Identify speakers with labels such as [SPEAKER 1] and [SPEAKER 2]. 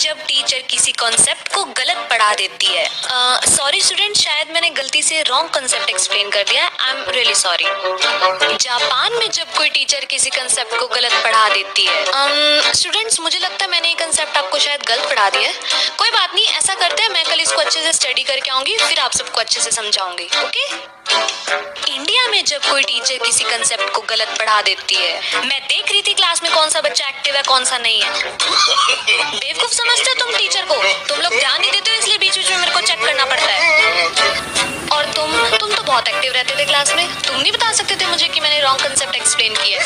[SPEAKER 1] जब टीचर किसी कॉन्सेप्ट को गलत पढ़ा देती है। सॉरी uh, स्टूडेंट शायद मैंने गलती से रॉन्ग कॉन्सेप्ट एक्सप्लेन कर दिया। I am really sorry Japan में जब कोई टीचर किसी कंसेप्ट को गलत पढ़ा देती है स्टूडेंट्स um, मुझे लगता है मैंने ये कंसेप्ट आपको शायद गलत पढ़ा दिया है। कोई बात नहीं ऐसा करते हैं मैं कल इसको अच्छे से स्टडी करके आऊँगी फिर आप सबको अच्छे से समझाऊँगी ओके इंडिया में जब कोई टीचर किसी कंसेप्ट को गलत पढ़ा देती है मैं देख रही थी क्लास में कौन सा बच्चा एक्टिव है कौन सा नहीं है। बहुत एक्टिव रहते थे क्लास में। तुम नहीं बता सकते थे मुझे कि मैंने रॉन्ग कंसेप्ट एक्सप्लेन किया